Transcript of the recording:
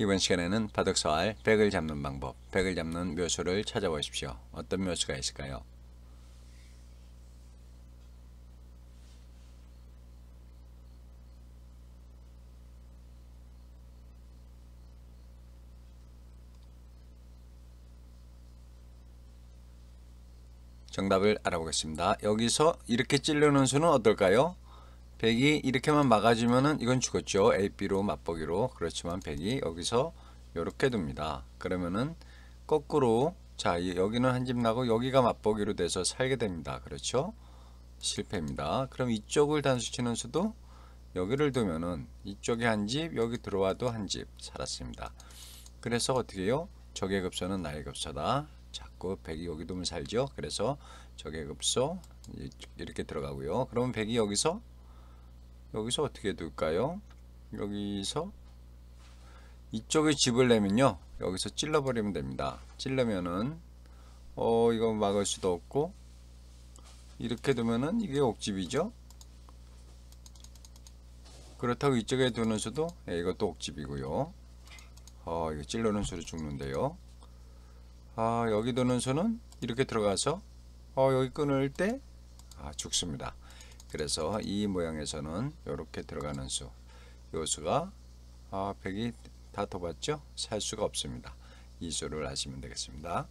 이번 시간에는 바둑서알 100을 잡는 방법, 100을 잡는 묘수를 찾아보십시오. 어떤 묘수가 있을까요? 정답을 알아보겠습니다. 여기서 이렇게 찌르는 수는 어떨까요? 100이 이렇게만 막아주면은 이건 죽었죠. A, B로 맛보기로. 그렇지만 100이 여기서 이렇게 둡니다. 그러면은 거꾸로 자 여기는 한 집 나고 여기가 맛보기로 돼서 살게 됩니다. 그렇죠? 실패입니다. 그럼 이쪽을 단수치는 수도 여기를 두면은 이쪽에 한 집, 여기 들어와도 한 집 살았습니다. 그래서 어떻게 해요? 적의 급소는 나의 급소다. 자꾸 100이 여기 두면 살죠. 그래서 적의 급소 이렇게 들어가고요. 그러면 100이 여기서 여기서 어떻게 둘까요? 여기서 이쪽에 집을 내면요. 여기서 찔러 버리면 됩니다. 찔러면은 어 이거 막을 수도 없고 이렇게 두면은 이게 옥집이죠. 그렇다고 이쪽에 두는 수도 예, 이것도 옥집이고요. 어 이거 찔러는 수로 죽는데요. 아 여기 두는 수는 이렇게 들어가서 어 여기 끊을 때 아, 죽습니다. 그래서 이 모양에서는 이렇게 들어가는 수, 요 수가 아, 100이 다 둬봤죠? 살 수가 없습니다. 이 수를 아시면 되겠습니다.